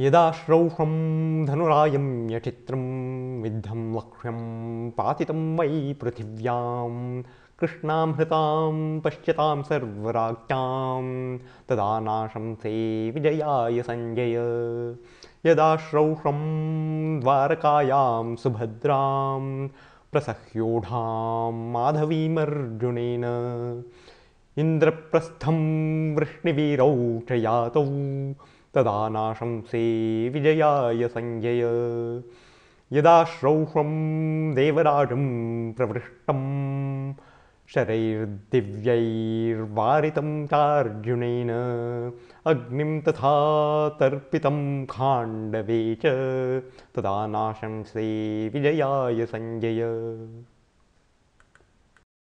यदा श्रौषं धनुरायं यचित्रं विद्धं लक्ष्यं पातितं वै पृथिव्यां कृष्णां हृतां पश्यतां सर्वराज्ञां तदा नाशंसे विजयाय सञ्जय यदा श्रौषं द्वारकायां सुभद्रां प्रसह्योढां माधवीमर्जुनेन इन्द्रप्रस्थं वृष्णिवीरौ च यातौ तदा नाशंसे विजयाय सञ्जय यदा श्रौषं देवराजं प्रवृष्टं शरैर्दिव्यैर्वारितं चार्जुनेन अग्निं तथा तर्पितं खाण्डवे च तदा नाशंसे विजयाय सञ्जय